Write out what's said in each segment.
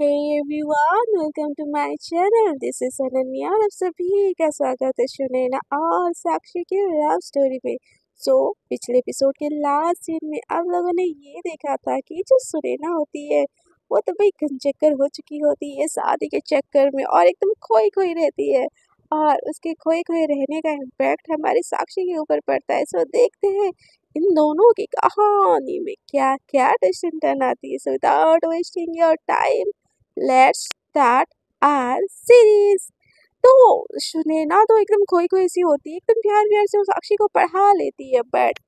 Hey everyone, welcome to my channel. This is Ananya और आप सभी का स्वागत है सुनैना और साक्षी के लव स्टोरी में सो so, पिछले एपिसोड के लास्ट सीन में आप लोगों ने ये देखा था कि जो सुनैना होती है वो तो भाई गंचक्कर हो चुकी होती है शादी के चक्कर में और एकदम खोई खोई रहती है। और उसके खोए खोए रहने का इम्पैक्ट हमारे साक्षी के ऊपर पड़ता है। सो देखते हैं इन दोनों की कहानी में क्या क्या डिसीज़न टर्न आती है। So without wasting your time let's start our series. तो सुनैना तो एकदम खोई खोई सी होती है, एकदम प्यार प्यार से साक्षी को पढ़ा लेती है बट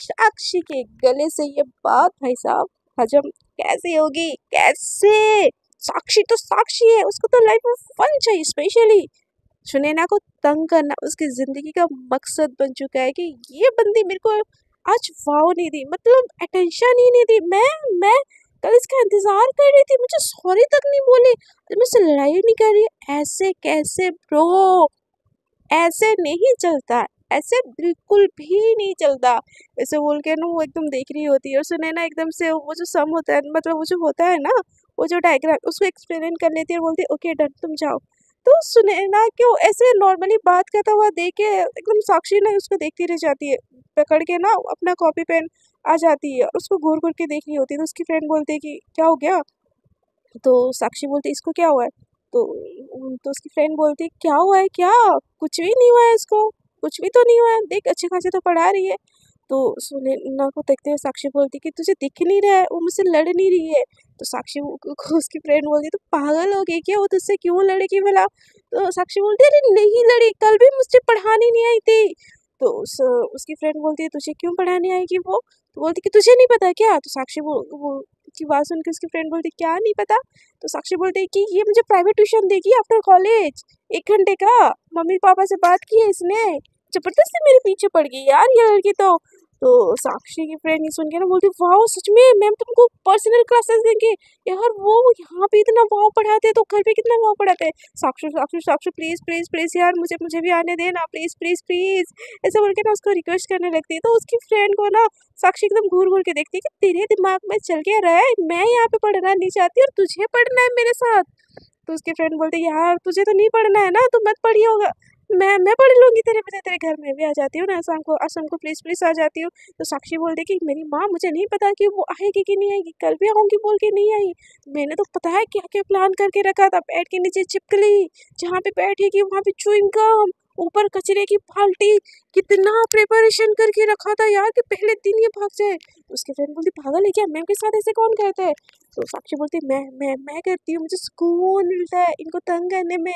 साक्षी के गले से ये बात, भाई साहब, हजम कैसे होगी? कैसे? साक्षी तो साक्षी है, उसको तो लाइफ में फन चाहिए स्पेशली सुनैना को तंग करना उसकी ज़िंदगी का मकसद बन चुका है कि ये बंदी मेरे को आज वाव नहीं दी मतलब अटेंशन ही नहीं दी। मैं मैं कल इसका इंतज़ार कर रही थी, मुझे सॉरी तक नहीं बोली। मुझसे लड़ाई नहीं कर रही। ऐसे कैसे ब्रो? ऐसे नहीं चलता। ऐसे बिल्कुल भी नहीं चलता। ऐसे बोल के ना, वो एकदम देख रही होती है। और सुने ना एकदम से वो जो सम होता है मतलब वो जो होता है ना, वो जो डायग्राम उसको एक्सप्लेन कर लेती है और बोलती है ओके डन तुम जाओ। तो सुने ना क्यों ऐसे नॉर्मली बात करता हुआ देख के, एकदम साक्षी ना उसको देखती रह जाती है। पकड़ के ना, अपना कॉपी पेन आ जाती है उसको घूर घूर के देखनी होती है तो उसकी फ्रेंड बोलती है कि, क्या हो गया? तो साक्षी बोलती इसको क्या हुआ है? तो तो उसकी फ्रेंड बोलती है, क्या हुआ है क्या? कुछ भी नहीं हुआ है इसको, कुछ भी तो नहीं हुआ है। देख, अच्छे खासे तो पढ़ा रही है। तो सुनैना को देखते हुए साक्षी बोलती कि, तुझे दिख नहीं रहा है, वो मुझसे लड़ नहीं रही है। तो साक्षी को उसकी फ्रेंड बोलती तो पागल हो गई क्या? वो तुझसे क्यों लड़ेगी भला? तो साक्षी बोलती अरे नहीं लड़ी, कल भी मुझसे पढ़ाने नहीं आई थी। तो उस उसकी फ्रेंड बोलती है तुझे क्यों पढ़ाने आएगी वो? तो बोलती कि तुझे नहीं पता क्या? तो साक्षी वो, वो की बात सुन के उसकी फ्रेंड बोलती क्या नहीं पता? तो साक्षी बोलती है कि ये मुझे प्राइवेट ट्यूशन देगी आफ्टर कॉलेज एक घंटे का। मम्मी पापा से बात की है इसने। ज़बरदस्ती मेरे पीछे पड़ गई यार ये लड़की तो। तो साक्षी की फ्रेंड सुन के ना बोलती वाह सच में, मैम तुमको पर्सनल क्लासेस देंगे। यार, वो यहाँ पे इतना वाव पढ़ाते हैं तो घर पे कितना वाव पढ़ाते हैं? Sakshi Sakshi Sakshi please please please यार, मुझे मुझे भी आने देना प्लीज़ प्लीज़ प्लीज़ ऐसा बोल के ना उसको रिक्वेस्ट करने लगती है। तो उसकी फ्रेंड को ना साक्षी एकदम घूर घूर के देखती है कि, तेरे दिमाग में चल गया रहा है? मैं यहाँ पे पढ़ना नहीं चाहती और तुझे पढ़ना है मेरे साथ। तो उसकी फ्रेंड बोलती यार, तुझे तो नहीं पढ़ना है ना तो मत पढ़ी होगा मैं मैं पढ़ लूँगी तेरे वजह तेरे घर में भी आ जाती हूँ ना शाम को शाम को प्लीज़ प्लीज़ आ जाती हूँ। तो साक्षी बोल दे कि मेरी माँ, मुझे नहीं पता कि वो आएगी कि नहीं आएगी, कल भी आऊँगी बोल के नहीं आई। मैंने तो पता है क्या क्या प्लान करके रखा था, बेड के नीचे चिपकली, जहाँ पे बैठेगी वहाँ पे चुइंगम ऊपर कचरे की बाल्टी, कितना प्रिपरेशन करके रखा था यार कि पहले दिन ये भाग जाए। तो उसके फ्रेंड बोलती, पागल है क्या? मैम के साथ ऐसे कौन करता है? तो साक्षी बोलती, मैं मैं मैं करती हूँ, मुझे सुकून मिलता है, इनको तंग करने में।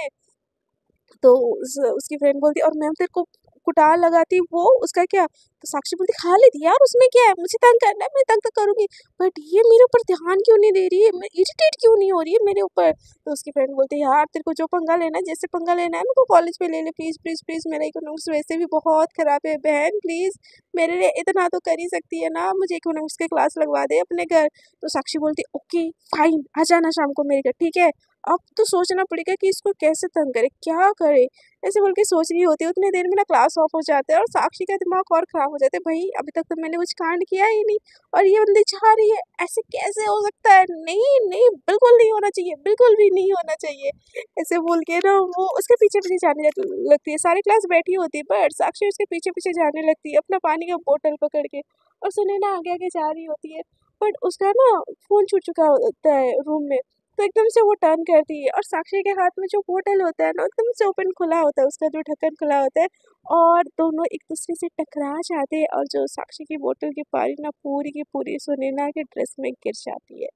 तो उस, उसकी फ्रेंड बोलती और मैम तेरे को कुटार लगाती वो उसका क्या? तो साक्षी बोलती खा लेती यार उसमें क्या है? मुझे तंग करना है मैं तंग तो करूँगी। बट ये मेरे ऊपर ध्यान क्यों नहीं दे रही है? मैं इरिटेट क्यों नहीं हो रही है मेरे ऊपर? तो उसकी फ्रेंड बोलती यार तेरे को जो पंगा लेना है जैसे पंगा लेना है मेरे को कॉलेज में ले ले प्लीज़ प्लीज़ प्लीज़ मेरा इकोनॉमिक्स वैसे भी बहुत ख़राब है बहन प्लीज़ मेरे लिए इतना तो कर ही सकती है ना मुझे इकोनॉमिक्स के क्लास लगवा दे अपने घर। तो साक्षी बोलती ओके फाइन आ जाना शाम को मेरे घर ठीक है? अब तो सोचना पड़ेगा कि इसको कैसे तंग करे, क्या करे? ऐसे बोल के सोच रही होती है, उतने देर में ना क्लास ऑफ़ हो जाता है और साक्षी का दिमाग और ख़राब हो जाता है, भाई, अभी तक तो मैंने कुछ कांड किया ही नहीं और ये बंदी चाह रही है, ऐसे कैसे हो सकता है? नहीं नहीं, बिल्कुल नहीं होना चाहिए, बिल्कुल भी नहीं होना चाहिए। ऐसे बोल के ना वो उसके पीछे पीछे जाने लगती है, सारी क्लास बैठी होती है बट साक्षी उसके पीछे पीछे जाने लगती है, अपना पानी का बोतल पकड़ के और सुने ना आगे आगे जा रही होती है बट उसका ना फ़ोन छूट चुका होता है रूम में। तो एकदम से वो टर्न करती है और साक्षी के हाथ में जो बोतल होता है ना, एकदम से ओपन खुला होता है, उसका जो ढक्कन खुला होता है और दोनों एक दूसरे से टकरा जाते हैं और जो साक्षी की बोतल की पारी ना पूरी की पूरी सुनैना के ड्रेस में गिर जाती है।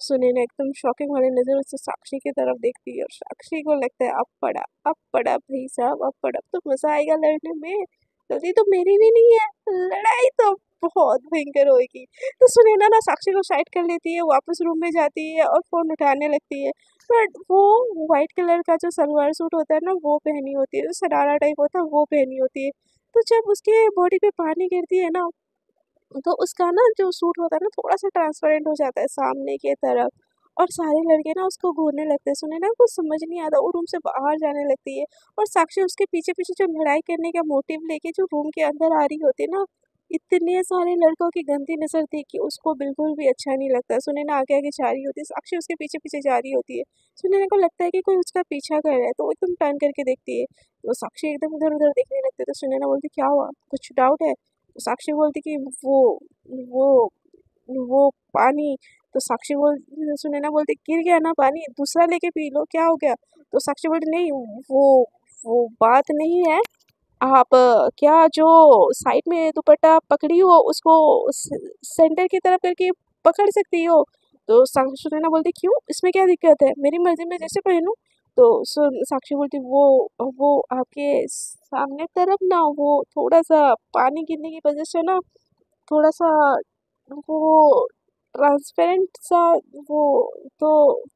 सुनैना एकदम शॉकिंग वाली नज़र उससे साक्षी की तरफ़ देखती है और साक्षी को लगता है, अब पड़ा अब पड़ा भाई साहब, अब पड़ा तो मज़ा आएगा लड़ने में गलती तो मेरी भी नहीं है, लड़ाई तो बहुत भयंकर होगी तो सुनैना ना साक्षी को साइड कर लेती है, वापस रूम में जाती है और फ़ोन उठाने लगती है। बट वो वाइट कलर का जो सलवार सूट होता है ना, वो पहनी होती है, जो सरारा टाइप होता है, वो पहनी होती है। तो जब उसके बॉडी पे पानी गिरती है ना तो उसका ना जो सूट होता है ना थोड़ा सा ट्रांसपेरेंट हो जाता है सामने की तरफ़ और सारे लड़के ना उसको घूरने लगते हैं। सुने ना कुछ समझ नहीं आता, वो रूम से बाहर जाने लगती है और साक्षी उसके पीछे पीछे जो लड़ाई करने का मोटिव लेके जो रूम के अंदर आ रही होती है ना इतने सारे लड़कों की गंदी नज़र थी कि उसको बिल्कुल भी अच्छा नहीं लगता। सुनैना आगे आगे जा रही होती है साक्षी उसके पीछे पीछे जा रही होती है। सुनैना को लगता है कि कोई उसका पीछा कर रहा है तो वो एकदम टर्न करके देखती है। तो साक्षी एकदम इधर, उधर देखने लगते तो सुनैना बोलती क्या हुआ? कुछ डाउट है? तो साक्षी बोलती कि वो वो वो पानी तो साक्षी बोल, सुनैना बोलती गिर गया ना पानी, दूसरा लेके पी लो, क्या हो गया? तो साक्षी बोलती नहीं, वो वो बात नहीं है आप, क्या जो साइड में दुपट्टा पकड़ी हो, उसको सेंटर की तरफ़ करके पकड़ सकती हो? तो साक्षी सुनैना बोलती क्यों? इसमें क्या दिक्कत है? मेरी मर्ज़ी, में जैसे पहनूं? तो सुन, साक्षी बोलती वो वो आपके सामने तरफ़ ना वो थोड़ा सा पानी गिरने की वजह से ना, थोड़ा सा वो ट्रांसपेरेंट सा वो तो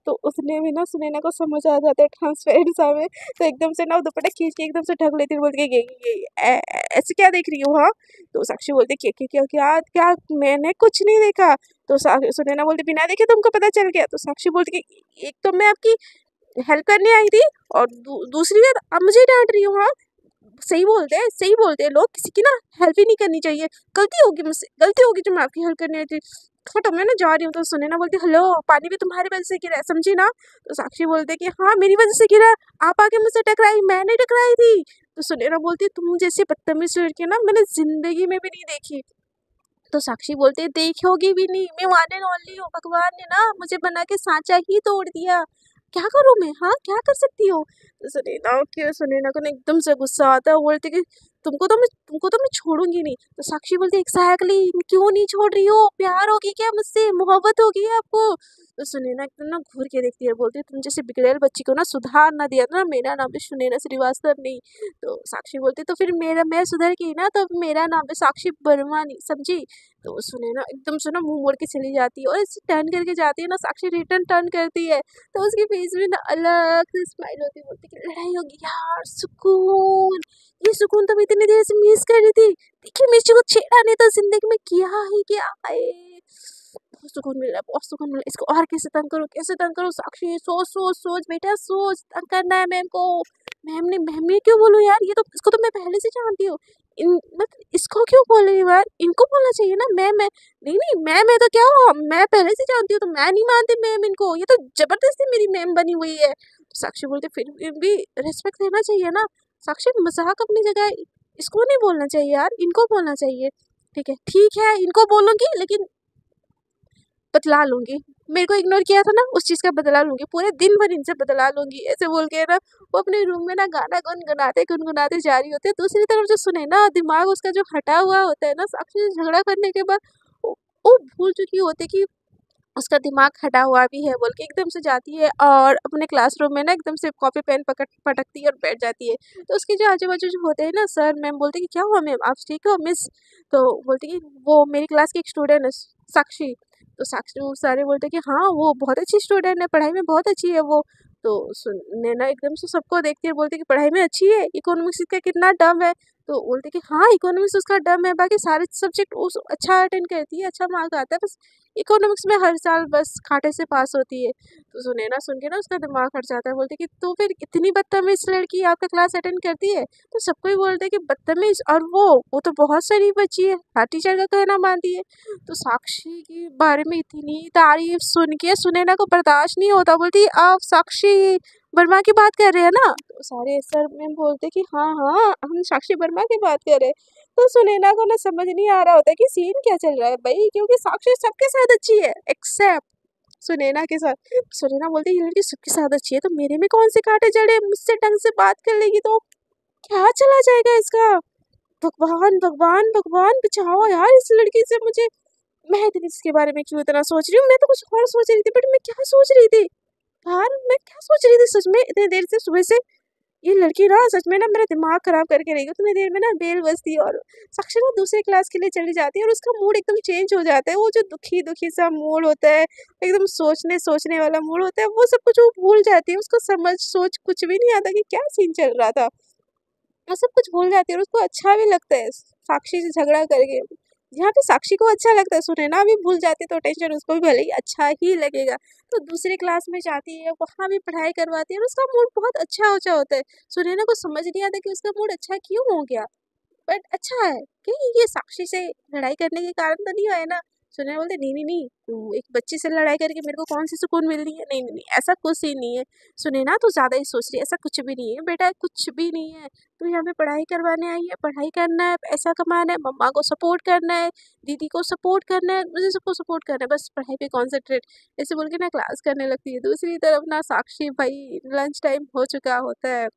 तो उसने भी ना सुनैना को समझ आ जाता है ट्रांसपेरेंट सा में। तो एकदम से ना दुपट्टा खींच के एकदम से ढक लेती है बोलती है ऐसे क्या देख रही हो हाँ? तो साक्षी बोलती क्या क्या क्या क्या क्या मैंने कुछ नहीं देखा? तो सुनैना बोलती बिना देखे तुमको पता चल गया? तो साक्षी बोलती कि एक तो मैं आपकी हेल्प करने आई थी और दू, दूसरी बात अब मुझे डांट रही हूँ हाँ? सही बोलते हैं सही बोलते हैं लोग किसी की ना हेल्प ही नहीं करनी चाहिए। गलती होगी मुझसे गलती होगी जो मैं आपकी हेल्प करने आई थी। फटो मैं ना, जा रही हूँ तो सुने ना बोलती, हेलो, पानी भी तुम्हारी वजह से गिरा है, समझी ना? तो साक्षी बोलते कि हाँ मेरी वजह से गिरा आप आके मुझसे टकराई मैंने टकराई थी। तो सुने ना बोलती, तुम जैसी बदतमीज लड़की ना, मैंने ज़िंदगी में भी नहीं देखी। तो साक्षी बोलते, देखोगी भी नहीं, मैं वाने ओनली हूँ, भगवान ने ना मुझे बना के सांचा ही तोड़ दिया। क्या करूँ मैं हाँ क्या कर सकती हूँ? तो सुनीना के सुनीना को एकदम से गुस्सा आता है बोलती कि, तुमको तो मैं तुमको तो मैं छोड़ूँगी नहीं। तो साक्षी बोलती एक्सैक्टली क्यों नहीं छोड़ रही हो? प्यार होगी क्या मुझसे? मोहब्बत होगी आपको? तो सुनैना एकदम ना घूर के देखती है, बोलती है, तुम जैसे बिगड़ेल बच्ची को ना सुधार ना दिया ना, मेरा नाम भी सुनैना श्रीवास्तव नहीं। तो साक्षी बोलती तो फिर मेरा, मैं सुधर गई ना तो मेरा नाम भी साक्षी वर्मा नहीं, समझी? तो सुनैना एकदम से मुँह मोड़ के चली जाती है और ऐसे टर्न करके जाती है ना, साक्षी रिटर्न टर्न करती है। तो उसकी फेस में ना अलग से स्माइल होती है, बोलती कि लड़ाई होगी यार, सुकून! ये सुकून तो इतनी देर से मिस कर रही थी। देखिए मिर्ची को छेड़ा नहीं था ज़िंदगी में, क्या ही क्या? है बहुत सुकून मिल रहा है, बहुत सुकून मिल रहा है। इसको और कैसे तंग करूँ, कैसे तंग करूँ? साक्षी, सोच सोच सोच, बेटा, सोच, तंग करना है मैम को। मैम ने मैम ने क्यों बोलूँ यार? ये तो इसको तो मैं पहले से जानती हूँ। इन मतलब इसको क्यों बोल रही यार इनको बोलना चाहिए ना, मैम मैं नहीं नहीं, मैम है तो क्या हुआ? मैं पहले से जानती हूँ तो मैं नहीं मानती मैम इनको। ये तो ज़बरदस्ती मेरी मैम बनी हुई है। साक्षी बोलते, फिर भी रेस्पेक्ट देना चाहिए ना। साक्षी, मज़ाक अपनी जगह इसको नहीं बोलना चाहिए यार, इनको बोलना चाहिए। ठीक है ठीक है, इनको बोलूँगी, लेकिन बतला लूँगी। मेरे को इग्नोर किया था ना, उस चीज़ का बदला लूँगी, पूरे दिन भर इनसे बदला लूँगी। ऐसे बोल के ना, वो अपने रूम में ना गाना गुनगुनाते गुनगुनाते जा रही होती दूसरी तरफ़ जो सुने ना, दिमाग उसका जो हटा हुआ होता है ना, साक्षी झगड़ा करने के बाद, वो भूल चुकी होती कि उसका दिमाग हटा हुआ भी है, बोल के एकदम से जाती है और अपने क्लासरूम में ना एकदम से कॉपी पेन पकड़ पटकती है और बैठ जाती है। तो उसके जो आजू बाजू जो होते हैं ना, सर, मैम बोलते कि, क्या हुआ, मैम? आप ठीक हो, मिस? तो बोलती कि, वो मेरी क्लास की एक स्टूडेंट है, साक्षी। तो साक्षी वो सारे बोलते कि हाँ वो बहुत अच्छी स्टूडेंट है, पढ़ाई में बहुत अच्छी है वो। तो सुन, नैना एकदम से सबको देखती है बोलती कि, पढ़ाई में अच्छी है? इकोनॉमिक्स का कितना डम है? तो बोलते कि हाँ इकोनॉमिक्स उसका डम है, बाकी सारे सब्जेक्ट उस अच्छा अटेंड करती है अच्छा मार्क आता है, बस इकोनॉमिक्स में हर साल बस खाटे से पास होती है। तो सुने ना सुन के ना उसका दिमाग हट जाता है, बोलते कि तो फिर इतनी बदतमीज लड़की आपका क्लास अटेंड करती है? तो सबको ही बोलते कि, बदतमीज? और वो वो तो बहुत सारी बच्ची है, हर टीचर का कहना मानती है। तो साक्षी के बारे में इतनी तारीफ़ सुन के सुनैना को बर्दाश्त नहीं होता, बोलती, आप साक्षी वर्मा की बात कर रहे हैं ना? तो सारे सर में बोलते कि हाँ हाँ हम साक्षी वर्मा की बात कर रहे हैं। तो सुनैना को ना समझ नहीं आ रहा होता कि सीन क्या चल रहा है भाई, क्योंकि साक्षी सबके साथ अच्छी है एक्सेप्ट सुनैना के साथ। सुनैना बोलती ये लड़की सबके साथ अच्छी है तो मेरे में कौन से कांटे जड़े मुझसे ढंग से बात कर लेगी तो क्या चला जाएगा इसका? भगवान भगवान भगवान, बचाओ यार इस लड़की से मुझे। मैं इसके बारे में क्यों इतना सोच रही हूँ? मैं तो कुछ और सोच रही थी बट मैं क्या सोच रही थी? यार, मैं क्या सोच रही थी? सच में इतनी देर से सुबह से ये लड़की ना सच में ना मेरा दिमाग खराब करके रहेगी उतनी देर में ना बेल बजती और साक्षी ना दूसरे क्लास के लिए चली जाती है और उसका मूड एकदम चेंज हो जाता है। वो जो दुखी दुखी सा मूड होता है, एकदम सोचने सोचने वाला मूड होता है, वो सब कुछ वो भूल जाती है। उसको समझ, सोच कुछ भी नहीं आता कि क्या सीन चल रहा था। वो सब कुछ भूल जाती है और उसको अच्छा भी लगता है, साक्षी से झगड़ा करके। जहाँ पे साक्षी को अच्छा लगता है, सुनैना भी भूल जाती तो टेंशन उसको भी भले ही अच्छा ही लगेगा। तो दूसरे क्लास में जाती है, वहाँ भी पढ़ाई करवाती है और उसका मूड बहुत अच्छा अच्छा होता है। सुनैना को समझ नहीं आता कि उसका मूड अच्छा क्यों हो गया। बट अच्छा है कि ये साक्षी से लड़ाई करने के कारण तो नहीं हुआ है ना। सुनैना बोलते नहीं नहीं नहीं तू एक बच्चे से लड़ाई करके मेरे को कौन सी सुकून मिल रही है? नहीं नहीं ऐसा कुछ ही नहीं है। सुनैना तो ज़्यादा ही सोच रही है, ऐसा कुछ भी नहीं है। बेटा, कुछ भी नहीं है। तू यहाँ पे पढ़ाई करवाने आई है, पढ़ाई करना है, पैसा कमाना है, मम्मा को सपोर्ट करना है, दीदी को सपोर्ट करना है, मुझे सबको सपोर्ट करना है, बस पढ़ाई पे कॉन्सेंट्रेट ऐसे बोल के ना क्लास करने लगती है। दूसरी तरफ़ ना साक्षी भाई लंच टाइम हो चुका होता है।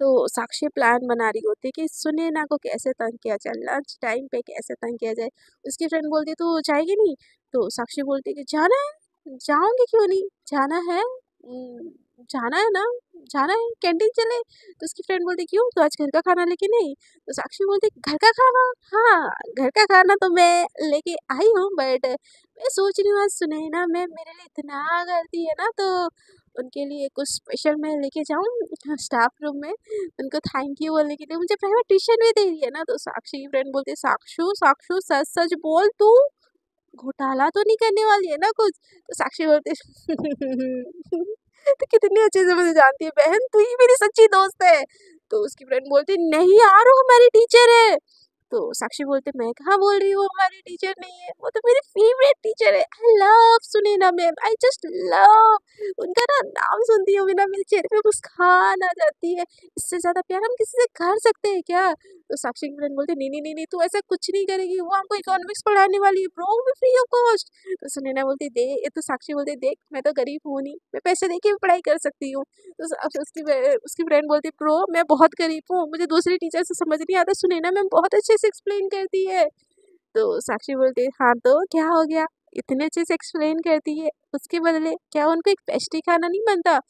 तो साक्षी प्लान बना रही होती है कि सुनैना को कैसे तंग किया जाए, लंच टाइम पे कैसे तंग किया जाए। उसकी फ्रेंड बोलती तो जाएगी नहीं? तो साक्षी बोलती कि, जाना है। जाऊँगी क्यों नहीं? जाना है। जाना है ना? जाना है। कैंटीन चले। तो उसकी फ्रेंड बोलती, क्यों? तो आज घर का खाना लेके नहीं? तो साक्षी बोलती, घर का खाना? हाँ घर का खाना तो मैं लेके आई हूँ, बट मैं सोच रही हूँ आज सुनैना मैं, मेरे लिए इतना करती है ना तो उनके लिए कुछ स्पेशल मैं लेके जाऊँ स्टाफ रूम में? उनको थैंक यू बोलने के लिए। मुझे प्राइवेट ट्यूशन भी दे रही है ना तो साक्षी की फ्रेंड बोलती साक्षु साक्षु, सच सच बोल तू। घोटाला तो नहीं करने वाली है ना कुछ? तो साक्षी बोलते तो कितनी अच्छे से मुझे जानती है, बहन, तू ही मेरी सच्ची दोस्त है। तो उसकी फ्रेंड बोलती नहीं यार, वो हमारी टीचर है। तो साक्षी बोलते, मैं कहाँ बोल रही हूँ? हमारी टीचर नहीं है। वो तो मेरी फेवरेट टीचर है। I love Sunina ma'am. I just love उनका ना नाम सुनती हूँ ना मेरे चेहरे पे मुस्कान आ जाती है। इससे ज़्यादा प्यार हम किसी से कर सकते हैं क्या? तो साक्षी की फ्रेंड बोलते, नहीं नहीं नहीं, तू ऐसा कुछ नहीं करेगी, वो हमको इकोनॉमिक्स पढ़ाने वाली है ब्रो भी फ्री ऑफ़ कॉस्ट तो सुनीना बोलती, दे, ये तो साक्षी बोलती, देख, मैं तो गरीब हूँ नहीं, मैं पैसे दे के भी पढ़ाई कर सकती हूँ। तो उसकी उसकी फ्रेंड बोलती ब्रो मैं बहुत गरीब हूँ, मुझे दूसरी टीचर से समझ नहीं आता, सुनैना मैम बहुत अच्छे से एक्सप्लेन करती है। तो साक्षी बोलती हाँ तो क्या हो गया? इतने अच्छे से एक्सप्लेन करती है, उसके बदले क्या उनको एक पेस्ट्री खाना नहीं बनता?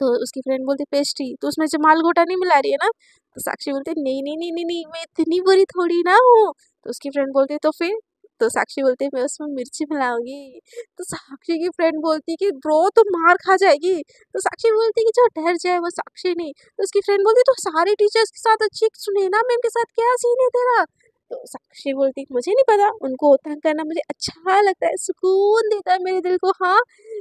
तो उसकी फ्रेंड बोलती पेस्ट्री तो उसमें जमाल गोटा नहीं मिला रही है ना? तो साक्षी बोलती, नहीं नहीं नहीं नहीं नहीं, मैं इतनी बुरी थोड़ी ना हूँ। तो उसकी फ्रेंड बोलती तो फिर? तो साक्षी बोलती, मैं उसमें मिर्ची मिलाऊँगी। तो साक्षी की फ्रेंड बोलती कि, ब्रो तो मार खा जाएगी। तो साक्षी बोलती कि, जो डर जाए वो साक्षी नहीं। तो उसकी फ्रेंड बोलती तो सारे टीचर्स के साथ अच्छी सुने ना मैम के साथ क्या सीन है तेरा? तो साक्षी बोलती, मुझे नहीं पता, उनको तंग करना मुझे अच्छा लगता है, सुकून देता है मेरे दिल को। हाँ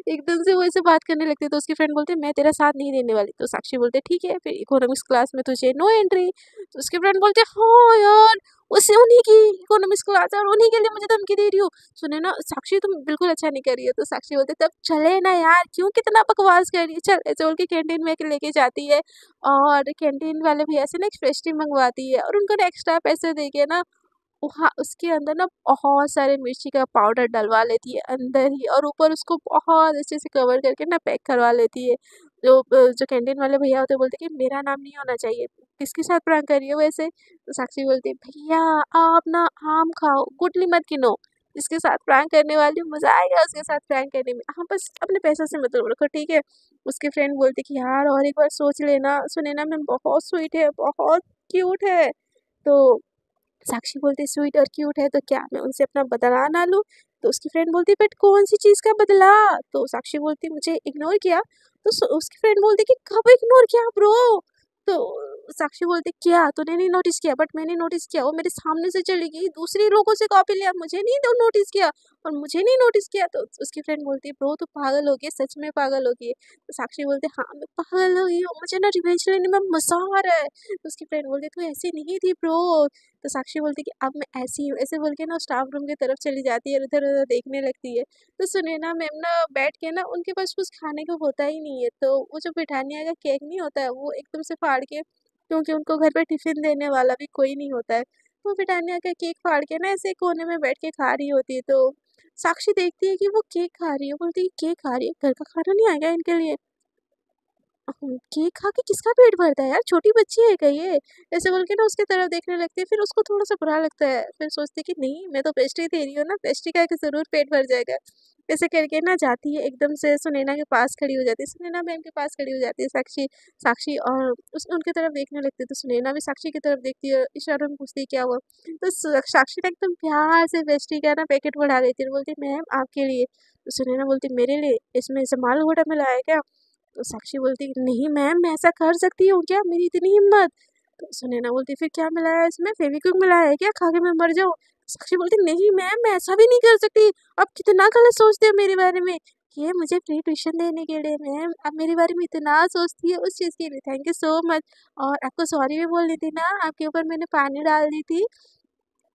एकदम से वो ऐसे बात करने लगती है तो उसकी फ्रेंड बोलते, मैं तेरा साथ नहीं देने वाली। तो साक्षी बोलते, ठीक है, फिर इकोनॉमिक्स क्लास में तुझे नो एंट्री तो उसके फ्रेंड बोलते हाँ यार उससे उन्हीं की इकोनॉमिक्स क्लास है और उन्हीं के लिए मुझे धमकी दे रही हो। सुने ना, साक्षी तुम बिल्कुल अच्छा नहीं कर रही हो। तो साक्षी बोलते, तब चले ना यार, क्यों कितना बकवास कर रही है? चल, ऐसे बोल के कैंटीन में लेके जाती है और कैंटीन वाले भैया से ना एक फ्रेश मंगवाती है और उनको ना एक्स्ट्रा पैसे दे के ना वहाँ उसके अंदर ना बहुत सारे मिर्ची का पाउडर डलवा लेती है अंदर ही और ऊपर उसको बहुत अच्छे से कवर करके ना पैक करवा लेती है। जो जो कैंटीन वाले भैया होते बोलते कि मेरा नाम नहीं होना चाहिए, किसके साथ प्रैंक कर रही हो वैसे? तो साक्षी बोलती भैया, आप ना आम खाओ गुटली मत गिनो, जिसके साथ प्रैंक करने वाली मज़ा आएगा उसके साथ प्रैंक करने में। हाँ बस अपने पैसों से मतलब रखो, ठीक है? उसके फ्रेंड बोलती कि, यार, और एक बार सोच लेना, सुने ना, मैं बहुत स्वीट है, बहुत क्यूट है। तो साक्षी बोलती, स्वीट और क्यूट है तो क्या मैं उनसे अपना बदला ना लूँ? तो उसकी फ्रेंड बोलती, बट कौन सी चीज़ का बदला तो साक्षी बोलती, मुझे इग्नोर किया। तो उसकी फ्रेंड बोलती कि, कब इग्नोर किया ब्रो साक्षी बोलती, क्या? तूने नहीं नोटिस किया? बट मैंने नोटिस किया, वो मेरे सामने से चली गई दूसरी लोगों से कॉपी लिया, मुझे नहीं तो नोटिस किया, और मुझे नहीं नोटिस किया। तो उसकी फ्रेंड बोलती ब्रो तो पागल हो गई सच में पागल हो गई तो साक्षी बोलती हाँ मैं पागल हो गई मुझे ना रिवेंज लेने में मज़ा आ रहा है। तो उसकी फ्रेंड बोलती, तू ऐसी नहीं थी ब्रो तो साक्षी बोलती कि, अब मैं ऐसी हूँ। ऐसे बोल के ना स्टाफ रूम की तरफ़ चली जाती है इधर उधर देखने लगती है। तो सुने ना मैम ना बैठ के ना उनके पास कुछ खाने को होता ही नहीं है। तो वो जो बिठानिया का केक नहीं होता है, वो एकदम से फाड़ के क्योंकि उनको घर पे टिफ़िन देने वाला भी कोई नहीं होता है। तो बिटानिया का केक फाड़ के ना ऐसे कोने में बैठ के खा रही होती है तो साक्षी देखती है कि वो केक खा रही है, बोलती है केक खा रही है? घर का खाना नहीं आएगा इनके लिए? केक खा के किसका पेट भरता है यार? छोटी बच्ची है क्या ये? ऐसे बोल के ना उसकी तरफ़ देखने लगती है, फिर उसको थोड़ा सा बुरा लगता है, फिर सोचती है कि नहीं, मैं तो पेस्ट्री दे रही हूँ ना पेस्ट्री खा के ज़रूर पेट भर जाएगा। ऐसे करके ना जाती है, एकदम से सुनैना के पास खड़ी हो जाती है, सुनैना मैम के पास खड़ी हो जाती है, साक्षी साक्षी और उस, उनकी तरफ़ देखने लगती है तो सुनैना भी साक्षी की तरफ़ देखती है, इशारों में पूछती है क्या हुआ? तो साक्षी ना एकदम प्यार से पेस्ट्री का ना पैकेट बढ़ा देती है, बोलती मैम, आपके लिए। तो सुनैना बोलती मेरे लिए? इसमें जमाल घोटा मिला है क्या? तो साक्षी बोलती, नहीं मैम, मैं ऐसा कर सकती हूँ क्या? मेरी इतनी हिम्मत। तो सुनैना बोलती, फिर क्या मिला है इसमें? फेविक्विक मिला है क्या? खा के मैं मर जाऊँ? साक्षी बोलती, नहीं मैम, मैं ऐसा भी नहीं कर सकती। आप कितना गलत सोचते हो मेरे बारे में? कि मुझे फ्री ट्यूशन देने के लिए मैम। आप मेरे बारे में इतना सोचती है उस चीज़ के लिए। थैंक यू सो मच और आपको सॉरी भी बोलनी थी ना, आपके ऊपर मैंने पानी डाल दी थी।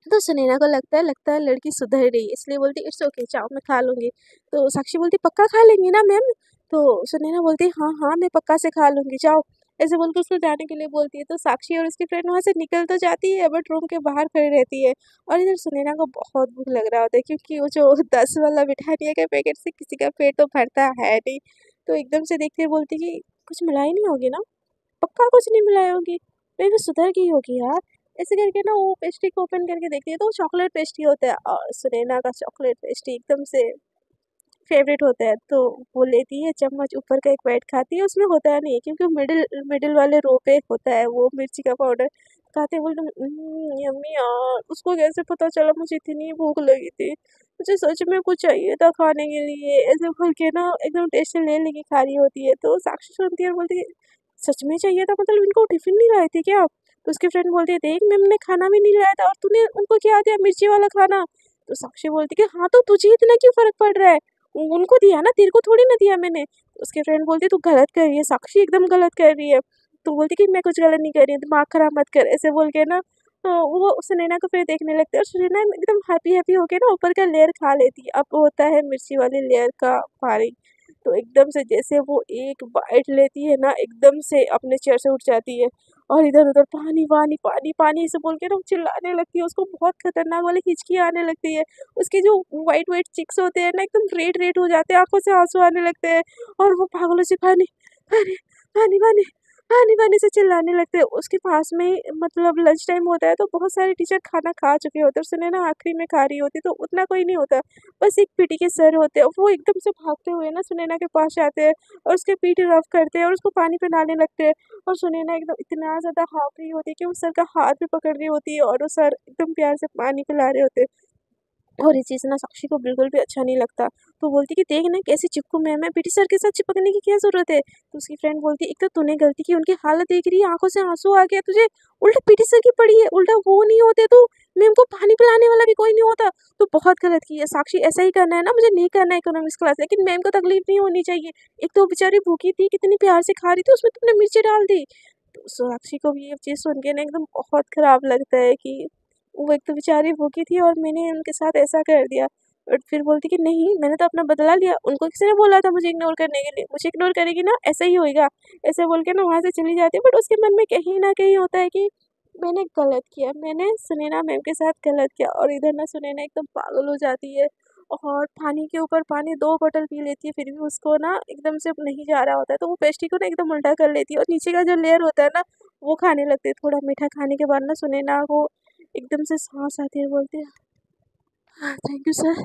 तो सुनैना को लगता है लगता है लड़की सुधर रही इसलिए बोलती इट्स ओके चाओ मैं खा लूँगी। तो साक्षी बोलती, पक्का खा लेंगी ना मैम? तो सुनैना बोलती, है हाँ हाँ मैं पक्का से खा लूँगी, जाओ। ऐसे बोलकर उसको जाने के लिए बोलती है। तो साक्षी और उसकी फ्रेंड वहाँ से निकल तो जाती है बट रूम के बाहर खड़ी रहती है। और इधर सुनैना को बहुत भूख लग रहा होता है, क्योंकि वो जो दस वाला मिठानिया के पैकेट से किसी का पेट तो भरता है नहीं। तो एकदम से देखती है बोलती कि, कुछ मिलाई नहीं होगी ना? पक्का कुछ नहीं मिलाई होगी। मैं भी सुधर गई होगी यार। ऐसे करके ना वो पेस्ट्री को ओपन करके देखती है तो वो चॉकलेट पेस्ट्री होता है। और सुनैना का चॉकलेट पेस्ट्री एकदम से फेवरेट होता है तो वो लेती है चम्मच ऊपर का एक बाइट खाती है, उसमें होता है नहीं क्योंकि मिडिल मिडिल वाले रो पे होता है, वो मिर्ची का पाउडर खाते बोलते यम्मी यार। उसको कैसे पता चला, मुझे इतनी भूख लगी थी। मुझे सच में कुछ चाहिए था खाने के लिए, ऐसे बोल के ना एकदम टेस्ट ले लेके खा रही होती है तो साक्षी सुनती है और बोलती है, सच में चाहिए था? मतलब इनको टिफ़िन नहीं लाए थे क्या? तो उसकी फ्रेंड बोलती है, देख, मैम ने खाना भी नहीं लाया था और तूने उनको क्या दिया, मिर्ची वाला खाना? तो साक्षी बोलती है हाँ तो तुझे इतना क्यों फ़र्क पड़ रहा है? उनको दिया ना, तेरे को थोड़ी ना दिया मैंने। उसके फ्रेंड बोलते, तू गलत कर रही है, साक्षी एकदम गलत कर रही है। तो बोलती कि, मैं कुछ गलत नहीं कर रही हूँ, दिमाग खराब मत कर। ऐसे बोल के ना वो सुनैना को फिर देखने लगती है और सुनैना एकदम हैप्पी हैप्पी होके ना ऊपर का लेयर खा लेती है। अब होता है मिर्ची वाली लेयर का पारी तो एकदम से जैसे वो एक बाइट लेती है ना, एकदम से अपने चेयर से उठ जाती है। और इधर उधर पानी वानी पानी पानी ऐसे बोल के ना चिल्लाने लगती है, उसको बहुत खतरनाक वाली हिचकी आने लगती है। उसके जो वाइट वाइट चिक्स होते हैं ना, एकदम रेड रेड हो जाते हैं, आँखों से आँसू आने लगते हैं। और वो पागलों से, पानी पानी पानी पानी। पानी पानी से चिल्लाने लगते हैं। उसके पास में मतलब लंच टाइम होता है तो बहुत सारे टीचर खाना खा चुके होते हैं उसने ना आखिरी में खा रही होती तो उतना कोई नहीं होता। बस एक पीटी के सर होते हैं, वो एकदम से भागते हुए ना सुनैना के पास जाते हैं और उसके पीठ रफ करते हैं और उसको पानी पिलाने लगते हैं और सुनैना एकदम इतना ज़्यादा हाफ़ रही होती है कि वो सर का हाथ भी पकड़ रही होती है और वो सर एकदम प्यार से पानी पिला रहे होते हैं। और ये चीज़ ना साक्षी को बिल्कुल भी अच्छा नहीं लगता। तो बोलती कि देख ना कैसे चिपकू मैं मैं पीटी सर के साथ चिपकने की क्या ज़रूरत है? तो उसकी फ्रेंड बोलती, एक तो तूने गलती की, उनकी हालत देख रही है, आँखों से आँसू आ गया, तुझे उल्टा पीटी सर की पड़ी है, उल्टा वो नहीं होते तो मैम को पानी पिलाने वाला भी कोई नहीं होता। तो बहुत गलत की है साक्षी ऐसा ही करना है ना, मुझे नहीं करना है इकोनॉमिक्स क्लास लेकिन मैम को तकलीफ़ नहीं होनी चाहिए। एक तो बेचारी भूखी थी, कितनी प्यार से खा रही थी, उसमें तुमने मिर्ची डाल दी। तो साक्षी को भी ये चीज़ सुन के ना एकदम बहुत ख़राब लगता है कि वो एक तो बेचारी भूखी थी और मैंने उनके साथ ऐसा कर दिया। बट फिर बोलती कि, नहीं, मैंने तो अपना बदला लिया। उनको किसी ने बोला था मुझे इग्नोर करने के लिए। मुझे इग्नोर करेगी ना, ऐसा ही होएगा। ऐसे बोल के ना वहाँ से चली जाती है। बट उसके मन में कहीं ना कहीं होता है कि मैंने गलत किया। मैंने सुनैना मैम के साथ गलत किया और इधर ना सुनैना एकदम पागल हो जाती है और पानी के ऊपर पानी दो बोतल पी लेती है, फिर भी उसको ना एकदम से नहीं जा रहा होता है। तो वो पेस्ट्री को ना एकदम उल्टा कर लेती है और नीचे का जो लेयर होता है ना, वो खाने लगती है। थोड़ा मीठा खाने के बाद ना सुनैना को एकदम से सांस आती है बोलते हैं thank you sir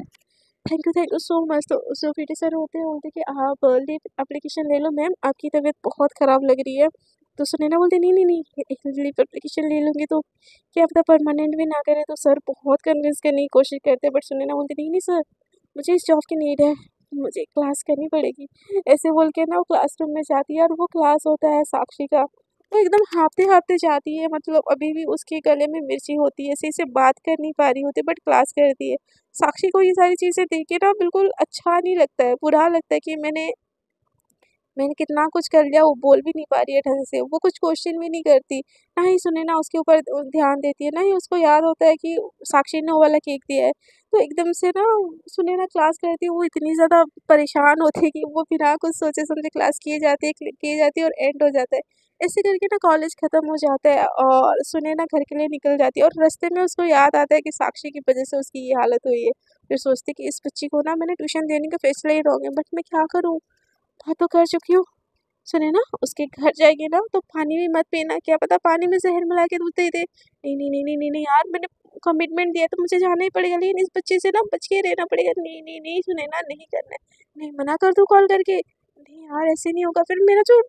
thank you thank you so much तो सो पी टी सर होते हैं बोलते कि, आप लीव एप्लीकेशन ले लो मैम आपकी तबीयत बहुत ख़राब लग रही है. तो सुनैना बोलते, नहीं नहीं नहीं. लीव एप्लीकेशन ले लूँगी तो क्या पता परमानेंट भी ना करें. तो सर बहुत कन्विंस करने की कोशिश करते हैं बट सुनैना बोलते, नहीं नहीं सर मुझे इस जॉब की नीड है. मुझे क्लास करनी पड़ेगी. ऐसे बोल के ना वो क्लासरूम में जाती है और वो क्लास होता है साक्षी का। वो एकदम हाँफते हाँफते जाती है मतलब अभी भी उसके गले में मिर्ची होती है सही से बात कर नहीं पा रही होती, बट क्लास करती है। साक्षी को ये सारी चीज़ें देख के ना बिल्कुल अच्छा नहीं लगता है, बुरा लगता है कि मैंने मैंने कितना कुछ कर लिया, वो बोल भी नहीं पा रही है ढंग से, वो कुछ क्वेश्चन भी नहीं करती, ना ही सुने, ना उसके ऊपर ध्यान देती है, ना ही उसको याद होता है कि साक्षी ने वो वाला केक दिया है। तो एकदम से ना सुने, ना क्लास करती है, वो इतनी ज़्यादा परेशान होती है कि वो बिना कुछ सोचे समझे क्लास किए जाती है, किए जाती है और एंड हो जाता है। ऐसे करके ना कॉलेज ख़त्म हो जाता है और सुने ना घर के लिए निकल जाती है और रास्ते में उसको याद आता है कि साक्षी की वजह से उसकी ये हालत हुई है। फिर सोचती कि इस बच्ची को ना मैंने ट्यूशन देने का फैसला ही रहोगे, बट मैं क्या करूँ? बात तो कर चुकी हूँ। सुने ना उसके घर जाएगी ना तो पानी भी मत पीना, क्या पता पानी में जहर मिला के दूध दे दे नहीं नहीं नहीं नहीं नहीं यार, मैंने कमिटमेंट दिया तो मुझे जाना ही पड़ेगा, लेकिन इस बच्चे से ना बच के रहना पड़ेगा। नहीं नहीं नहीं सुने ना नहीं करना नहीं, मना कर दो कॉल करके? नहीं यार, ऐसे नहीं होगा। फिर मेरा जो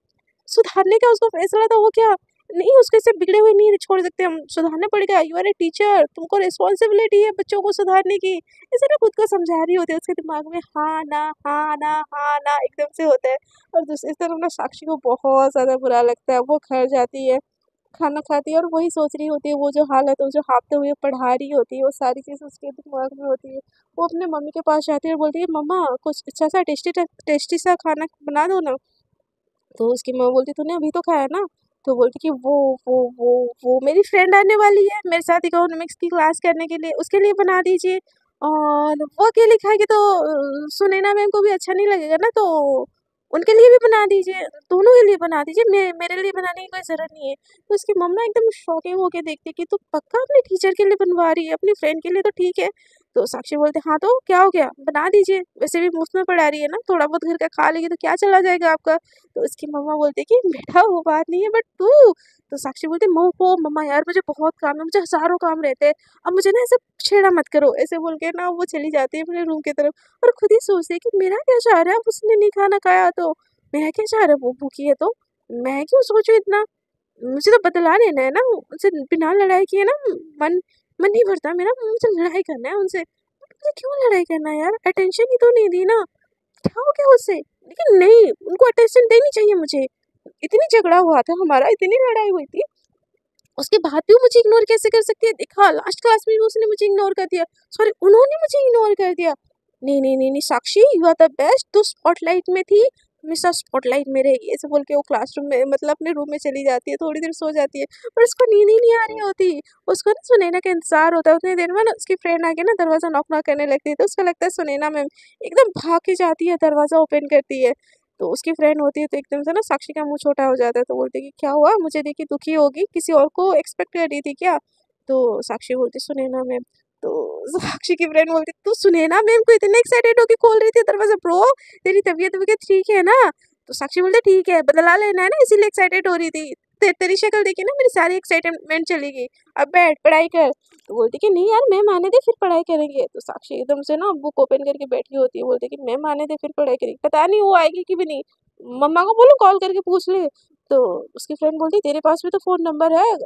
सुधारने का उसको फैसला था, वो क्या? नहीं, उसके से बिगड़े हुए नहीं छोड़ सकते हम, सुधारना पड़ेगा। यू आर ए टीचर तुमको रिस्पॉन्सिबिलिटी है बच्चों को सुधारने की। ऐसे ना खुद को समझा रही होती है, उसके दिमाग में हाँ ना हाँ ना हाँ ना एकदम से होता है। और दूसरी तरफ़ ना साक्षी को बहुत ज़्यादा बुरा लगता है, वो घर जाती है, खाना खाती है और वही सोच रही होती है, वो जो हालत, वो जो हाँफते हुए पढ़ा रही होती है, वो सारी चीज़ उसके दिमाग में होती है। वो अपने मम्मी के पास जाती है और बोलती है, मम्मा, कुछ अच्छा सा टेस्टी टेस्टी सा खाना बना दो ना। तो उसकी माँ बोलती, तूने अभी तो खाया ना? तो बोलती कि, वो वो वो वो मेरी फ्रेंड आने वाली है, मेरे साथ इकोनॉमिक्स की क्लास करने के लिए, उसके लिए बना दीजिए। और वो अकेले खाएगी तो सुनैना मैम को भी अच्छा नहीं लगेगा ना तो उनके लिए भी बना दीजिए, दोनों के लिए बना दीजिए, मे, मेरे लिए बनाने की कोई ज़रूरत नहीं है। तो उसकी मम्मा एकदम शॉकिंग होके देखती कि, तू पक्का अपने टीचर के लिए बनवा रही है, अपनी फ्रेंड के लिए तो ठीक है तो साक्षी बोलते हाँ तो क्या हो गया? बना दीजिए। वैसे भी मुफ़्त में पढ़ा रही है ना, थोड़ा बहुत घर का खा लेगी तो क्या चला जाएगा आपका? तो उसकी मम्मा बोलते कि, बेटा, वो बात नहीं है बट तू तो साक्षी बोलते मो हो, मम्मा यार, मुझे बहुत काम है, मुझे हज़ारों काम रहते हैं। अब मुझे ना ऐसे छेड़ा मत करो। ऐसे बोल के ना वो चली जाती है अपने रूम की तरफ़ और खुद ही सोचती कि, मेरा क्या चाह रहा है? उसने नहीं खाना खाया तो। मेरा क्या चाह रहा है? वो भूखी है तो। मैं क्यों सोचूं इतना? मुझे तो बदला लेना है ना, उनसे बिना लड़ाई किए ना, मन मन नहीं भरता, मेरा मुझे लड़ाई करना है उनसे। मुझे क्यों लड़ाई करना है यार? अटेंशन ही तो नहीं दी ना। क्या हो गया उससे? लेकिन नहीं, उनको अटेंशन देनी चाहिए मुझे। इतनी झगड़ा हुआ था हमारा, इतनी लड़ाई हुई थी। उसके बाद भी वो मुझे इग्नोर कैसे कर सकती है? देखा लास्ट क्लास में उसने मुझे इग्नोर कर दिया। सॉरी उन्होंने मुझे इग्नोर कर दिया। नहीं नहीं नहीं नहीं, Sakshi you are the best तू स्पॉटलाइट में थी। हमेशा स्पॉटलाइट में रहेगी ऐसे बोल के वो क्लासरूम में मतलब अपने रूम में चली जाती है थोड़ी देर सो जाती है पर उसको नींद ही नहीं आ रही होती। उसको ना सुनैना का इंतज़ार होता है उतनी देर में ना उसकी फ्रेंड आके ना दरवाज़ा नॉक नॉक करने लगती है तो उसको लगता है सुनैना मैम एकदम भाग के जाती है दरवाज़ा ओपन करती है। तो उसकी फ्रेंड होती है तो एकदम से ना साक्षी का मुँह छोटा हो जाता है तो बोलती है कि क्या हुआ? मुझे देखी दुखी होगी किसी और को एक्सपेक्ट कर रही थी क्या? तो साक्षी बोलती सुनैना मैम तो साक्षी की फ्रेंड बोलती तू सुनैना मैम को इतने एक्साइटेड होकर खोल रही थी दरवाज़ा। ब्रो तेरी तबीयत वबीयत ठीक है ना? तो साक्षी बोलते ठीक है बदला लेना है ना इसीलिए एक्साइटेड हो रही थी। ते, तेरी शक्ल देखी ना मेरी सारी एक्साइटमेंट चली गई। अब बैठ पढ़ाई कर। तो बोलती कि नहीं यार मैम आने दे फिर पढ़ाई करेंगे। तो साक्षी एकदम से ना बुक ओपन करके बैठी होती है। बोलती कि मैम आने दे फिर पढ़ाई करेंगे। पता नहीं वो आएगी कि भी नहीं। मम्मा को बोलो कॉल करके पूछ ले। तो उसकी फ्रेंड बोलती तेरे पास भी तो फ़ोन नंबर है।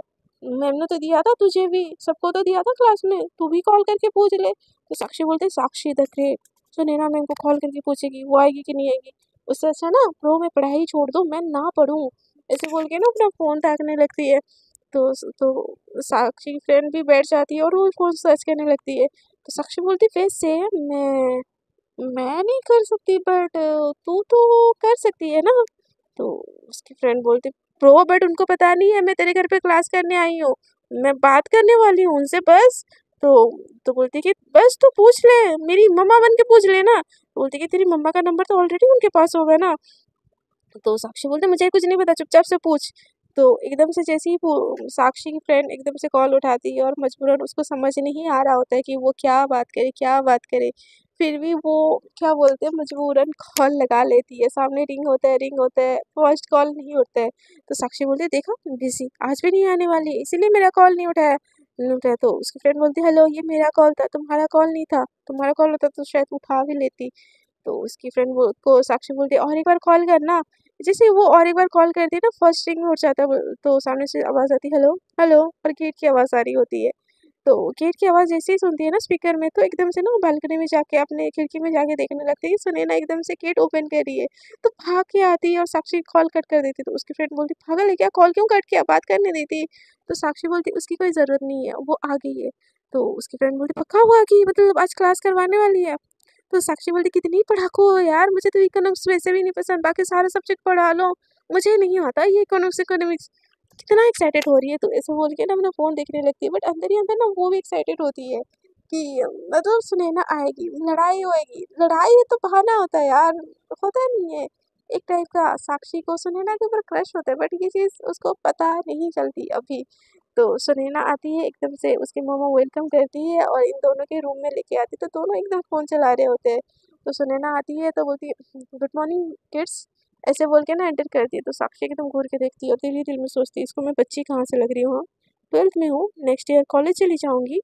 मैम ने तो दिया था तुझे भी, सबको तो दिया था क्लास में, तू भी कॉल करके पूछ ले। तो साक्षी बोलते, साक्षी ग्रेट तो नैना मैम को कॉल करके पूछेगी, वो आएगी कि नहीं आएगी? उससे अच्छा ना प्रो मैं पढ़ाई छोड़ दूँ, मैं ना पढ़ूँ। ऐसे बोल के ना अपना फ़ोन ताकने लगती है। तो तो साक्षी की फ्रेंड भी बैठ जाती है और वो फ़ोन सर्च करने लगती है। तो साक्षी बोलती वैसे मैं मैं नहीं कर सकती बट तू तो कर सकती है ना? तो उसकी फ्रेंड बोलती प्रो बट उनको पता नहीं है, मैं तेरे घर पे क्लास करने आई हूँ। मैं बात करने वाली हूँ उनसे, बस। तो तो बोलती कि, बस तू पूछ ले, मेरी मम्मा बन के पूछ लेना। बोलती कि, तेरी मम्मा का नंबर तो ऑलरेडी उनके पास होगा ना? तो साक्षी बोलते मुझे कुछ नहीं पता, चुपचाप से पूछ। तो एकदम से जैसे ही वो साक्षी की फ्रेंड एकदम से कॉल उठाती है और मजबूरन उसको समझ नहीं आ रहा होता है कि वो क्या बात करे, क्या बात करे। फिर भी वो, क्या बोलते हैं, मजबूरन कॉल लगा लेती है। सामने रिंग होता है रिंग होता है फ़र्स्ट कॉल नहीं उठता है। तो साक्षी बोलती देखा बिज़ी आज भी नहीं आने वाली इसीलिए मेरा कॉल नहीं उठाया। उठाया तो उसकी फ्रेंड बोलती हेलो, ये मेरा कॉल था, तुम्हारा कॉल नहीं था। तुम्हारा कॉल होता तो शायद उठा भी लेती। तो उसकी फ्रेंड को साक्षी बोलती और एक बार कॉल करना। जैसे वो और एक बार कॉल करती है ना फ़र्स्ट रिंग उठ जाता है तो सामने से आवाज़ आती है हेलो हेलो और गेट की आवाज़ आ रही होती है। तो गेट की आवाज़ जैसे ही सुनती है ना स्पीकर में तो एकदम से ना वो बालकनी में जाके, अपने खिड़की में जाके देखने लगती है सुने ना, एकदम से गेट ओपन कर रही है। तो भाग के आती है और साक्षी कॉल कट कर देती तो उसकी फ्रेंड बोलती पागल है क्या? कॉल क्यों कट किया? बात करने देती तो साक्षी बोलती उसकी कोई ज़रूरत नहीं है, वो आ गई है। तो उसकी फ्रेंड बोलती पक्का हुआ कि मतलब आज क्लास करवाने वाली है तो साक्षी बोलती, कितनी पढ़ाकू हो यार, मुझे तो इकोनॉमिक्स वैसे भी नहीं पसंद, बाकी सारे सब्जेक्ट पढ़ा लो। मुझे नहीं आता ये इकोनॉमिक्स इकोनॉमिक्स कितना एक्साइटेड हो रही है तो ऐसे बोल के ना अपना फ़ोन देखने लगती है बट अंदर ही अंदर ना वो भी एक्साइटेड होती है कि मतलब सुनैना आएगी, लड़ाई होएगी। लड़ाई तो बहाना होता है यार, होता नहीं है। एक टाइप का साक्षी को सुनैना के ऊपर क्रश होता है बट ये चीज़ उसको पता नहीं चलती अभी। तो सुनैना आती है एकदम से, उसकी मम्मा वेलकम करती है और इन दोनों के रूम में लेके आती है। तो दोनों एकदम फ़ोन चला रहे होते हैं। तो सुनैना आती है तो बोलती है गुड मॉर्निंग किड्स ऐसे बोल के ना एंटर करती है। तो साक्षी एकदम घूर के देखती है और ही दिल में सोचती है, इसको मैं बच्ची कहाँ से लग रही हूँ ट्वेल्थ में हूँ नेक्स्ट ईयर कॉलेज चली जाऊँगी।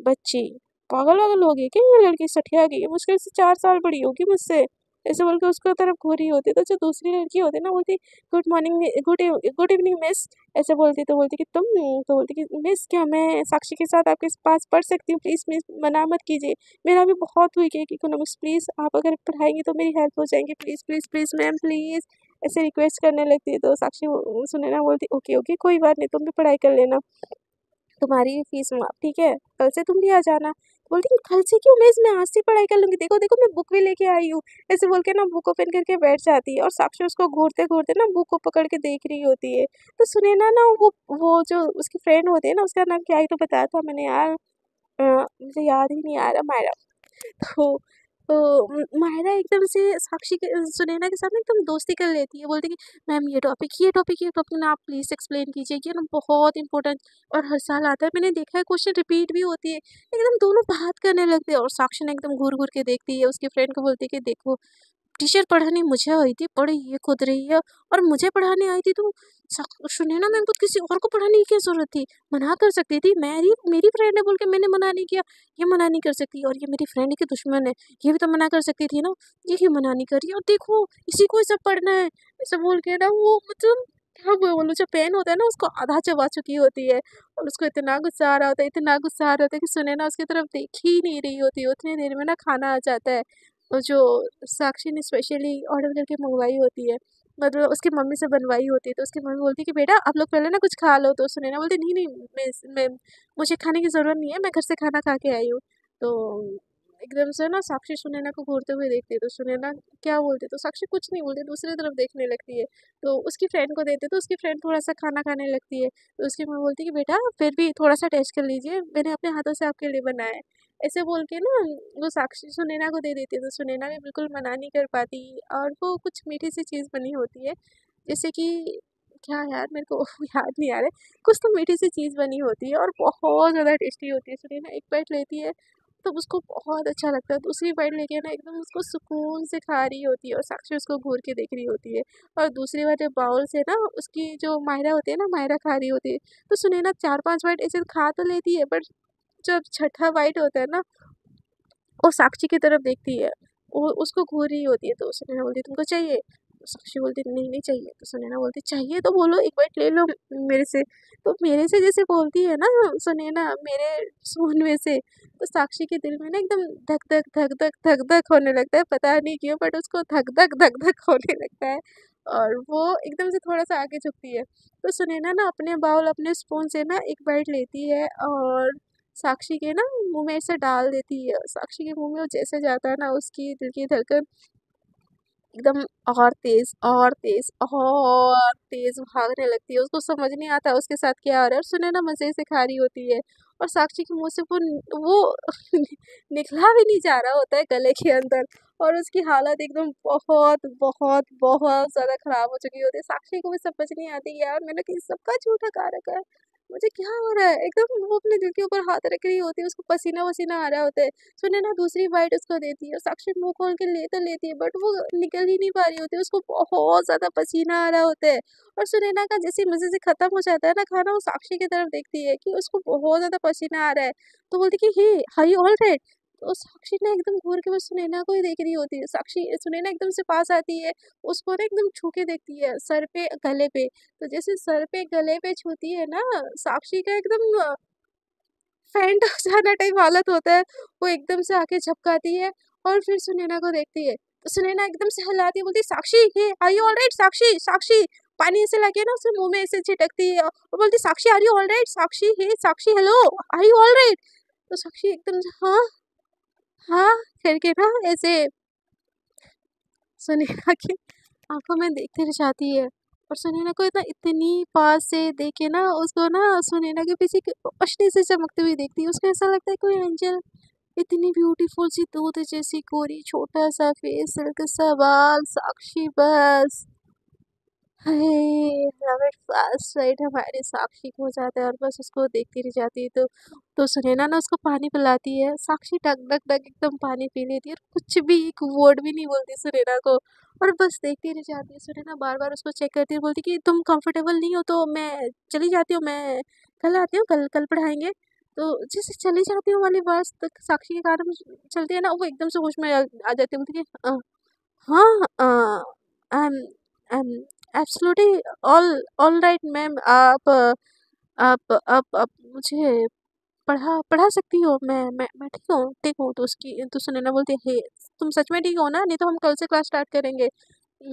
बच्ची पागल वागल होगी क्या ये लड़की? सठिया गई। मुश्किल से चार साल बड़ी होगी मुझसे। ऐसे बोल के उसको तरफ़ घूरी होती तो जो दूसरी लड़की होती ना, बोलती good morning good good evening miss ऐसे बोलती तो बोलती कि, तुम तो बोलती कि मिस क्या मैं साक्षी के साथ आपके पास पढ़ सकती हूँ? प्लीज़ मिस मना मत कीजिए। मेरा भी बहुत वीक है इकोनॉमिक्स प्लीज़ आप अगर पढ़ाएँगे तो मेरी हेल्प हो जाएँगी। Please please please ma'am please ऐसे रिक्वेस्ट करने लगती है तो साक्षी सुनैना बोलती ओके ओके कोई बात नहीं, तुम भी पढ़ाई कर लेना। तुम्हारी फ़ीस माफ़ ठीक है, कल से तुम भी आ जाना। बोलती हूँ कल से क्यों मैं इसमें आज से पढ़ाई कर लूँगी। देखो देखो, मैं बुक भी लेके आई हूँ। ऐसे बोल के ना बुक ओपन करके बैठ जाती है और साक्षी उसको घूरते घूरते ना बुक को पकड़ के देख रही होती है। तो सुने ना ना वो वो जो उसकी फ्रेंड होती है ना, उसका नाम क्या ही? तो बताया था मैंने यार। मुझे याद ही नहीं आ रहा, मायरा। तो तो मायरा एकदम से साक्षी के, सुनैना के साथ एकदम दोस्ती कर लेती है। बोलती है कि, मैम, ये टॉपिक ये टॉपिक ये टॉपिक ना आप प्लीज़ एक्सप्लेन कीजिए। ये ना बहुत इंपॉर्टेंट और हर साल आता है। मैंने देखा है क्वेश्चन रिपीट भी होती है। एकदम दोनों बात करने लगते हैं और साक्षी ने एकदम घूर घूर के देखती है। उसकी फ्रेंड को बोलती है कि, देखो टीचर पढ़ाने मुझे आई थी, पढ़ी, ये खुद रही है और मुझे पढ़ाने आई थी तो सुने ना मैम को किसी और को पढ़ाने की क्या ज़रूरत थी? मना कर सकती थी, मेरी मेरी फ्रेंड है बोल के मैंने मना नहीं किया, ये मना नहीं कर सकती और ये मेरी फ्रेंड की दुश्मन है, ये भी तो मना कर सकती थी ना, ये क्यों मना नहीं कर रही और देखो, इसी को सब पढ़ना है, ऐसा बोल के ना, वो मतलब क्या बोलो, जो पेन होता है ना, उसको आधा चबा चुकी होती है और उसको इतना गुस्सा आ रहा होता है, इतना गुस्सा आ रहा होता है कि सुने ना, उसकी तरफ़ देख ही नहीं रही होती, उतनी देर में ना खाना आ जाता है। जो साक्षी ने स्पेशली ऑर्डर करके मंगवाई होती है मतलब उसकी मम्मी से बनवाई होती है तो उसकी मम्मी बोलती है कि, बेटा, आप लोग पहले ना कुछ खा लो तो सुनैना बोलती, नहीं नहीं, मैं मैं, मुझे खाने की ज़रूरत नहीं है, मैं घर से खाना खा के आई हूँ। तो एकदम से ना साक्षी सुनैना को घूरते हुए देखती है तो सुनैना क्या बोलती तो साक्षी कुछ नहीं बोलती, दूसरी तरफ़ देखने लगती है तो उसकी फ्रेंड को देते तो उसकी फ्रेंड थोड़ा सा खाना खाने लगती है तो उसकी मम्मी बोलती है कि, बेटा, फिर भी थोड़ा सा टेस्ट कर लीजिए, मैंने अपने हाथों से आपके लिए बनाया है। ऐसे बोल के ना, वो साक्षी सुनैना को दे देती है तो सुनैना भी बिल्कुल मना नहीं कर पाती और वो कुछ मीठी सी चीज़ बनी होती है, जैसे कि, क्या यार मेरे को याद नहीं आ रहा है, कुछ तो मीठी सी चीज़ बनी होती है और बहुत ज़्यादा टेस्टी होती है, सुनैना एक बाइट लेती है, तब उसको बहुत अच्छा लगता है दूसरी बाइट लेके ना एकदम उसको सुकून से खा रही होती है और साक्षी उसको घूर के देख रही होती है, और दूसरी बार जब बाउल से ना उसकी जो मायरा होती है ना, मायरा खा रही होती है तो सुने ना चार पाँच बाइट ऐसे खा तो लेती है बट जब छठा वाइट होता है ना, वो साक्षी की तरफ़ देखती है। वो उसको घूर रही होती है तो सुनैना बोलती तुमको चाहिए? तो साक्षी बोलती नहीं नहीं चाहिए। तो सुनैना बोलती चाहिए तो बोलो, एक बाइट ले लो मेरे से। तो मेरे से जैसे बोलती है ना, सुनैना, मेरे सुन में से तो साक्षी के दिल में ना एकदम धक धक धक धक धक धक होने लगता है। पता नहीं क्यों बट उसको धक धक धक धक होने लगता है और वो एकदम से थोड़ा सा आगे झुकती है। तो सुनैना ना अपने बाउल, अपने स्पून से ना एक बाइट लेती है और साक्षी के ना मुँह में ऐसे डाल देती है, साक्षी के मुँह में जैसे जाता है ना उसकी दिल की धड़कन एकदम और तेज और तेज और तेज भागने लगती है, उसको समझ नहीं आता उसके साथ क्या आ रहा है और सुने ना मज़े से खा रही होती है और साक्षी के मुँह से वो वो निकला भी नहीं जा रहा होता है गले के अंदर और उसकी हालत एकदम बहुत बहुत बहुत ज़्यादा ख़राब हो चुकी होती है। साक्षी को भी समझ नहीं आती यार मैंने किस सबका झूठा कारक है। मुझे क्या हो रहा है? एकदम वो अपने दिल के ऊपर हाथ रख रही होती है, उसको पसीना वसीना आ रहा होता है। सुने ना दूसरी बाइट उसको देती है साक्षी मुँह खोल के ले तो लेती है बट वो निकल ही नहीं पा रही होती उसको बहुत ज़्यादा पसीना आ रहा होता है। और सुनैना का जैसे मज़े से ख़त्म हो जाता है ना खाना, वो साक्षी की तरफ़ देखती है कि उसको बहुत ज़्यादा पसीना आ रहा है। तो बोलती कि, हे हाई ऑल राइट तो साक्षी ना एकदम घूर के, बस सुनैना को ही देख रही होती है। साक्षी, सुनैना एकदम से पास आती है, उसको ना एकदम छू के देखती है, सर पे, गले पे। तो जैसे सर पे, गले पे छूती है ना, साक्षी का एकदम फैंट हो जाना टाइप हालत होता है। वो एकदम से आके झपकाती है और फिर सुनैना को देखती है। तो सुनैना एकदम से हिलाती है, बोलती Sakshi hey are you alright Sakshi Sakshi! पानी ऐसे लगे ना उसे मुँह में ऐसे छिटकती है और बोलती Sakshi are you alright Sakshi hey Sakshi hello are you alright तो साक्षी एकदम हाँ? हाँ करके ना ऐसे सुनैना की आँखों में देखते रह जाती है और सुनैना को इतना इतनी पास से देखे ना उसको ना सुनैना के पीछे रोशनी से चमकती हुई देखती है। उसको ऐसा लगता है कोई एंजल इतनी ब्यूटीफुल सी दूध जैसी कोरी छोटा सा फेस, सिल्क सा बाल साक्षी, बस। फ़र्स्ट राइट हमारे साक्षी को हो जाता है और बस उसको देखती रह जाती है तो तो सुनैना ना उसको पानी पिलाती है। साक्षी टक डक डक एकदम पानी पी लेती है और कुछ भी एक वर्ड भी नहीं बोलती सुनैना को और बस देखती रह जाती है। सुनैना बार बार उसको चेक करती है बोलती कि, तुम कंफर्टेबल नहीं हो तो मैं चली जाती हूँ, मैं कल आती हूँ, कल कल पढ़ाएँगे। तो जैसे चली जाती हूँ वाली बात तक साक्षी के कारण चलती है ना, वो एकदम से होश में आ जाती है। बोलती कि हाँ I am I am absolutely all all right ma'am आप आप आप आप मुझे पढ़ा पढ़ा सकती हो? मैं मैं मैं ठीक हूँ ठीक हूँ। तो उसकी तो सुनैना बोलती है, तुम सच में ठीक हो ना? नहीं तो हम कल से क्लास स्टार्ट करेंगे।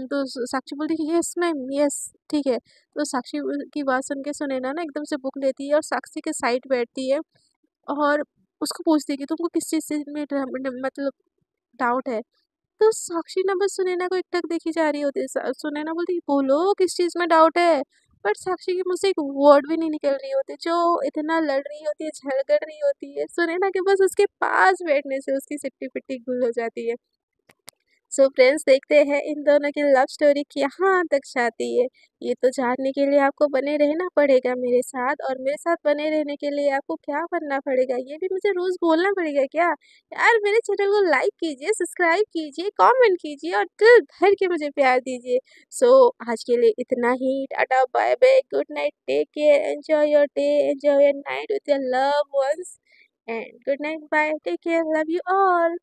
तो साक्षी बोलती है यस मैम यस ठीक है। तो साक्षी की बात सुन के सुनैना ना एकदम से बुक लेती है और साक्षी के साइड बैठती है और उसको पूछती है कि तुमको किस चीज़ से मतलब डाउट है? तो साक्षी ना बस सुनैना को एक एकटक देखी जा रही होती है। सुनैना बोलती बोलो, किस चीज़ में डाउट है? बट साक्षी की मुझसे एक वर्ड भी नहीं निकल रही होती, जो इतना लड़ रही होती है झलगड़ रही होती है। सुनैना के बस उसके पास बैठने से उसकी सिट्टी पिट्टी गुल हो जाती है। सो so फ्रेंड्स देखते हैं इन दोनों की लव स्टोरी कहाँ तक जाती है। ये तो जानने के लिए आपको बने रहना पड़ेगा मेरे साथ और मेरे साथ बने रहने के लिए आपको क्या करना पड़ेगा ये भी मुझे रोज़ बोलना पड़ेगा क्या? यार मेरे चैनल को लाइक कीजिए सब्सक्राइब कीजिए कमेंट कीजिए और दिल भर के मुझे प्यार दीजिए। सो so, आज के लिए इतना ही। Tata bye bye good night take care enjoy your day enjoy your night with your love ones and good night bye take care love you all